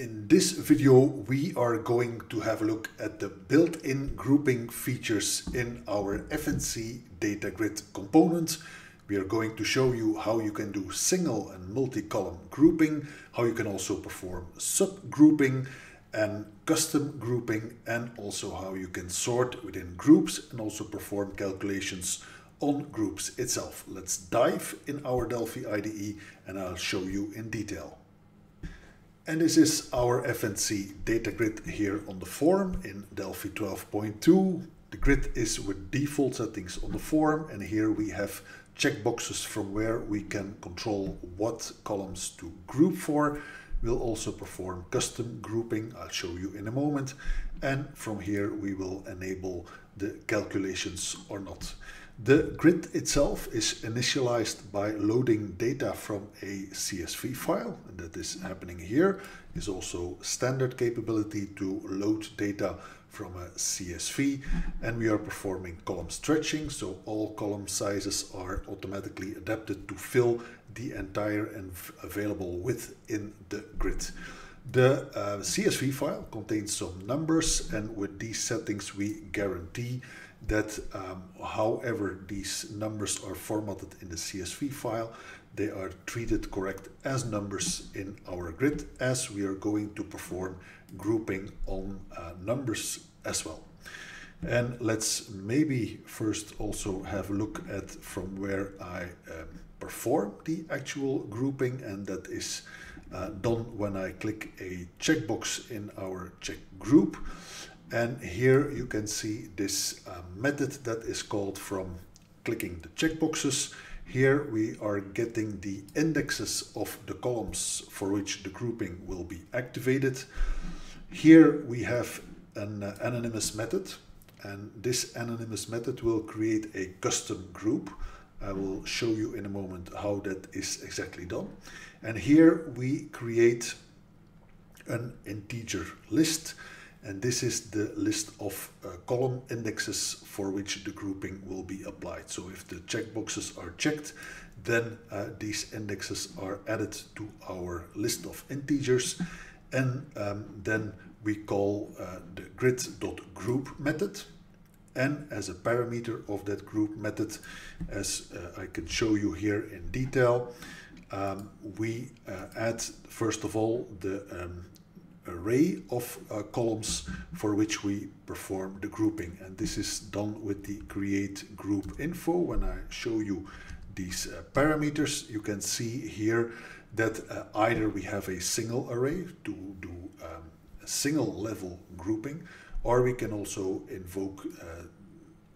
In this video, we are going to have a look at the built-in grouping features in our FNC data grid component. We are going to show you how you can do single and multi-column grouping, how you can also perform subgrouping and custom grouping, and also how you can sort within groups and also perform calculations on groups itself. Let's dive in our Delphi IDE and I'll show you in detail. And this is our FNC data grid here on the form in Delphi 12.2. The grid is with default settings on the form and here we have checkboxes from where we can control what columns to group for. We'll also perform custom grouping, I'll show you in a moment. And from here we will enable the calculations or not. The grid itself is initialized by loading data from a CSV file, and that is happening here. Is also standard capability to load data from a CSV, and we are performing column stretching, so all column sizes are automatically adapted to fill the entire and available width in the grid. The uh, CSV file contains some numbers, and with these settings, we guarantee that um, however these numbers are formatted in the CSV file, they are treated correct as numbers in our grid as we are going to perform grouping on uh, numbers as well. And let's maybe first also have a look at from where I um, perform the actual grouping and that is uh, done when I click a checkbox in our check group. And here you can see this uh, method that is called from clicking the checkboxes. Here we are getting the indexes of the columns for which the grouping will be activated. Here we have an uh, anonymous method and this anonymous method will create a custom group. I will show you in a moment how that is exactly done. And here we create an integer list and this is the list of uh, column indexes for which the grouping will be applied. So if the checkboxes are checked, then uh, these indexes are added to our list of integers. And um, then we call uh, the grid.group method. And as a parameter of that group method, as uh, I can show you here in detail, um, we uh, add first of all the um, array of uh, columns for which we perform the grouping. And this is done with the create group info. When I show you these uh, parameters, you can see here that uh, either we have a single array to do um, a single level grouping, or we can also invoke uh,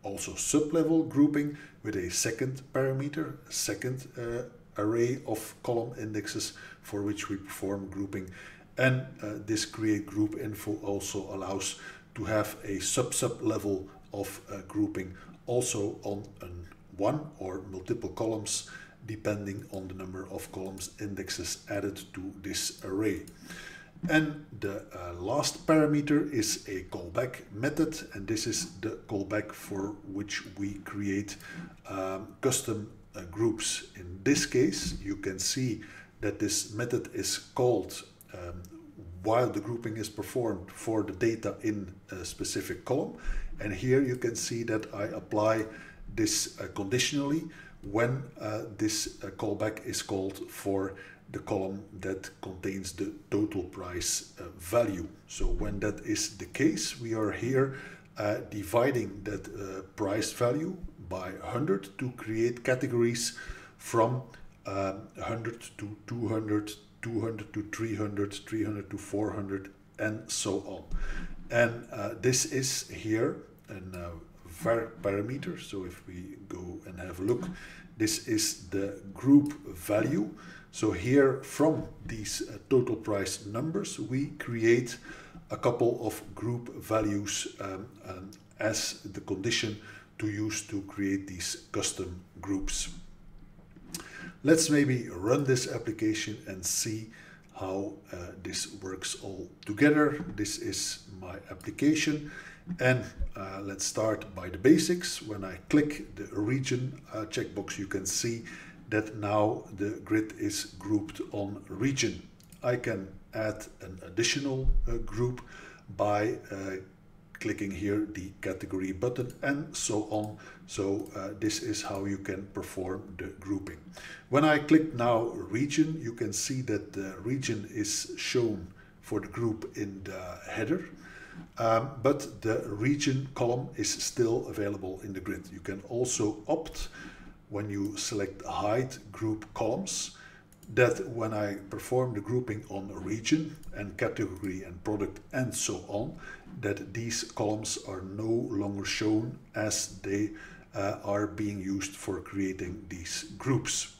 also sub-level grouping with a second parameter, second uh, array of column indexes for which we perform grouping and uh, this create group info also allows to have a sub-sub level of uh, grouping also on an one or multiple columns depending on the number of columns indexes added to this array. And the uh, last parameter is a callback method, and this is the callback for which we create um, custom uh, groups. In this case, you can see that this method is called um, while the grouping is performed for the data in a specific column. And here you can see that I apply this uh, conditionally when uh, this uh, callback is called for the column that contains the total price uh, value. So when that is the case, we are here uh, dividing that uh, price value by 100 to create categories from 100 to 200 200 to 300, 300 to 400, and so on. And uh, this is here a uh, var parameter. So if we go and have a look, this is the group value. So here from these uh, total price numbers, we create a couple of group values um, um, as the condition to use to create these custom groups. Let's maybe run this application and see how uh, this works all together. This is my application and uh, let's start by the basics. When I click the region uh, checkbox, you can see that now the grid is grouped on region. I can add an additional uh, group by uh, clicking here the category button and so on. So uh, this is how you can perform the grouping. When I click now region, you can see that the region is shown for the group in the header. Um, but the region column is still available in the grid. You can also opt when you select hide group columns that when I perform the grouping on region and category and product and so on, that these columns are no longer shown as they uh, are being used for creating these groups.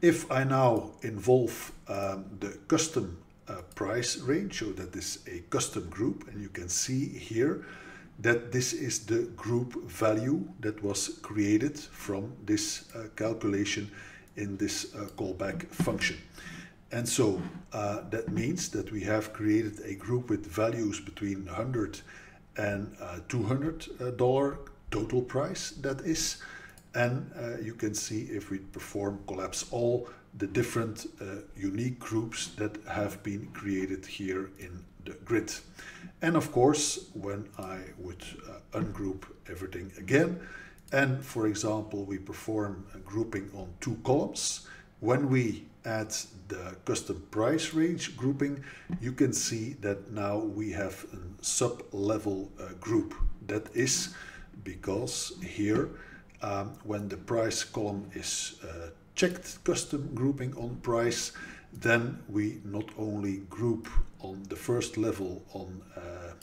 If I now involve um, the custom uh, price range, so that is a custom group, and you can see here that this is the group value that was created from this uh, calculation in this uh, callback function. And so uh, that means that we have created a group with values between 100 and uh, $200 total price that is. And you can see if we perform collapse all the different unique groups that have been created here in the grid. And of course, when I would uh, ungroup everything again, and for example, we perform a grouping on two columns, when we add the custom price range grouping, you can see that now we have a sub-level uh, group. That is because here, um, when the price column is uh, checked custom grouping on price, then we not only group on the first level on uh,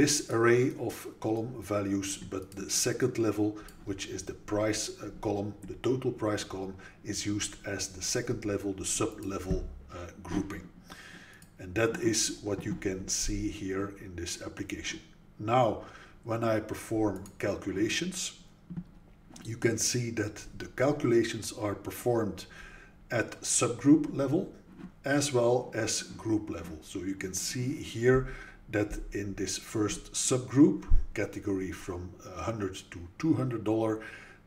this array of column values, but the second level, which is the price uh, column, the total price column, is used as the second level, the sub-level uh, grouping. And that is what you can see here in this application. Now, when I perform calculations, you can see that the calculations are performed at subgroup level as well as group level. So you can see here that in this first subgroup category from 100 to 200 dollar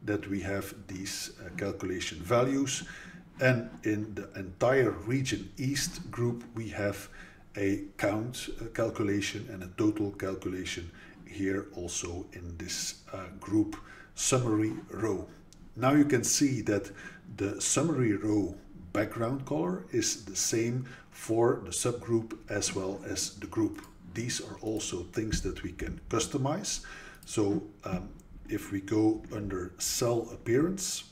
that we have these uh, calculation values and in the entire region east group we have a count uh, calculation and a total calculation here also in this uh, group summary row. Now you can see that the summary row background color is the same for the subgroup as well as the group. These are also things that we can customize. So um, if we go under cell appearance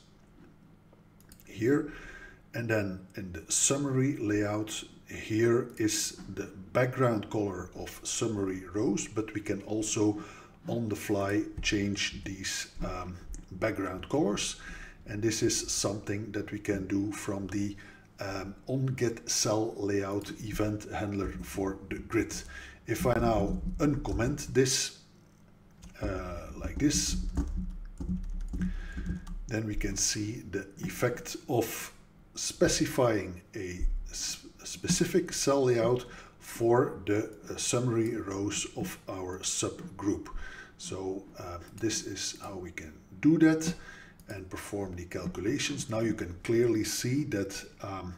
here, and then in the summary layout, here is the background color of summary rows, but we can also on the fly change these um, background colors. And this is something that we can do from the um, on get cell layout event handler for the grid. If I now uncomment this uh, like this, then we can see the effect of specifying a specific cell layout for the uh, summary rows of our subgroup. So uh, this is how we can do that and perform the calculations. Now you can clearly see that um,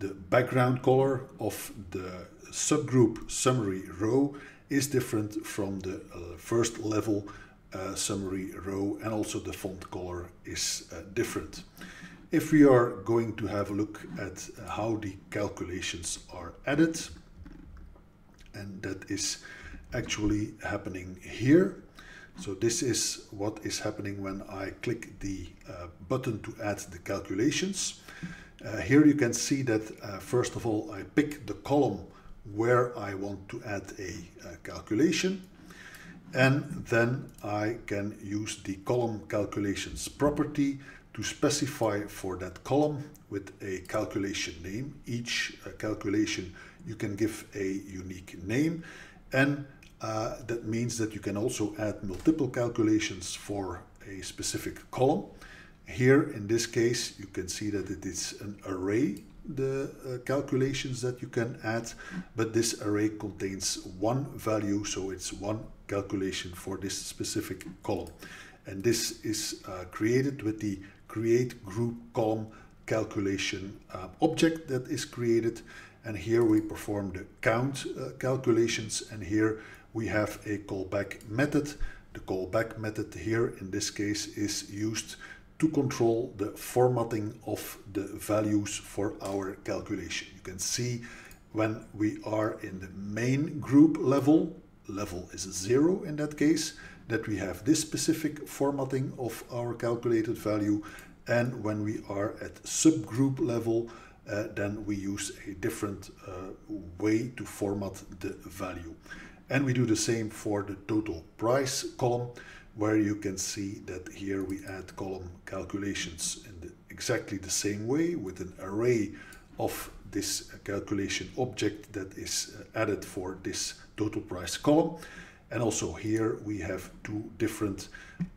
the background color of the subgroup summary row is different from the uh, first level uh, summary row and also the font color is uh, different. If we are going to have a look at how the calculations are added, and that is actually happening here. So this is what is happening when I click the uh, button to add the calculations. Uh, here you can see that uh, first of all I pick the column where I want to add a, a calculation and then I can use the column calculations property to specify for that column with a calculation name. Each uh, calculation you can give a unique name and uh, that means that you can also add multiple calculations for a specific column. Here in this case you can see that it is an array the uh, calculations that you can add but this array contains one value so it's one calculation for this specific column and this is uh, created with the create group column calculation uh, object that is created. And here we perform the count uh, calculations. And here we have a callback method. The callback method here in this case is used to control the formatting of the values for our calculation. You can see when we are in the main group level, level is zero in that case, that we have this specific formatting of our calculated value. And when we are at subgroup level, uh, then we use a different uh, way to format the value. And we do the same for the total price column, where you can see that here we add column calculations in the, exactly the same way with an array of this calculation object that is uh, added for this total price column. And also here we have two different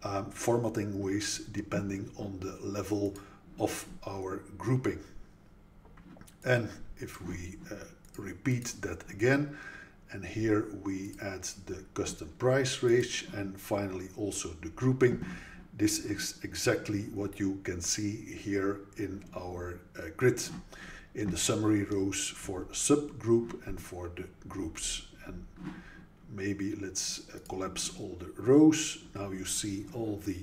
um, formatting ways depending on the level of our grouping. And if we uh, repeat that again, and here we add the custom price range and finally also the grouping. This is exactly what you can see here in our uh, grid in the summary rows for subgroup and for the groups. And maybe let's uh, collapse all the rows. Now you see all the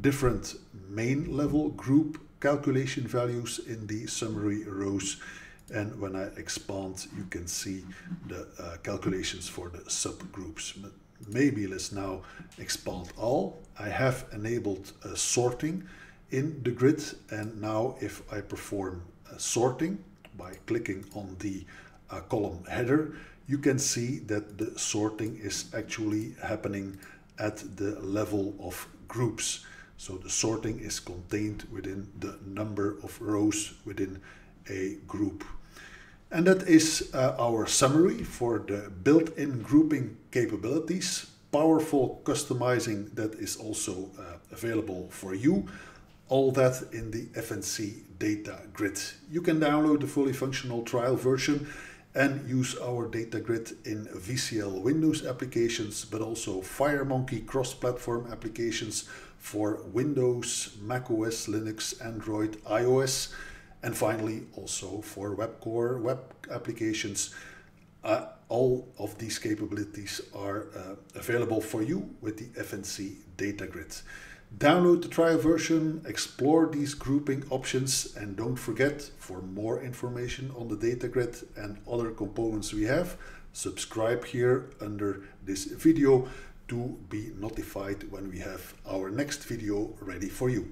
different main level group calculation values in the summary rows and when I expand you can see the uh, calculations for the subgroups. But Maybe let's now expand all. I have enabled uh, sorting in the grid and now if I perform uh, sorting by clicking on the uh, column header you can see that the sorting is actually happening at the level of groups. So the sorting is contained within the number of rows within a group. And that is uh, our summary for the built-in grouping capabilities. Powerful customizing that is also uh, available for you. All that in the FNC Data Grid. You can download the fully functional trial version and use our data grid in VCL Windows applications, but also FireMonkey cross-platform applications for Windows, macOS, Linux, Android, iOS, and finally, also for WebCore web applications, uh, all of these capabilities are uh, available for you with the FNC Data Grid. Download the trial version, explore these grouping options, and don't forget, for more information on the data grid and other components we have, subscribe here under this video to be notified when we have our next video ready for you.